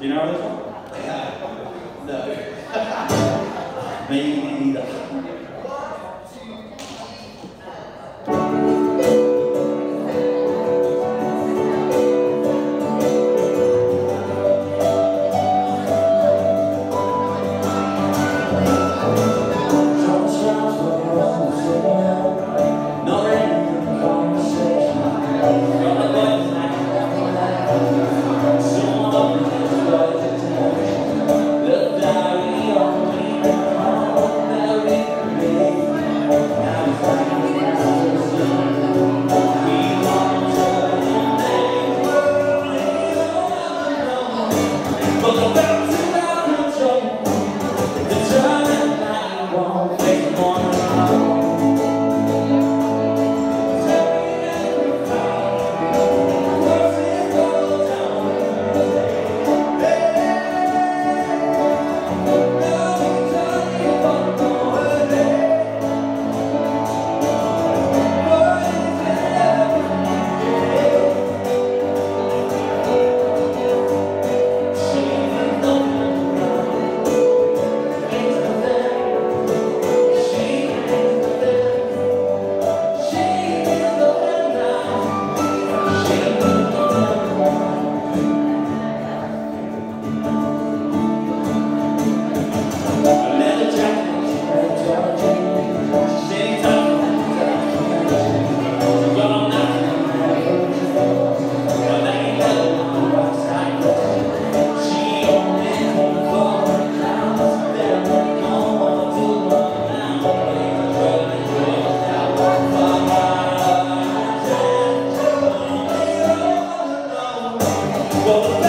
Do you know this one? 죽었다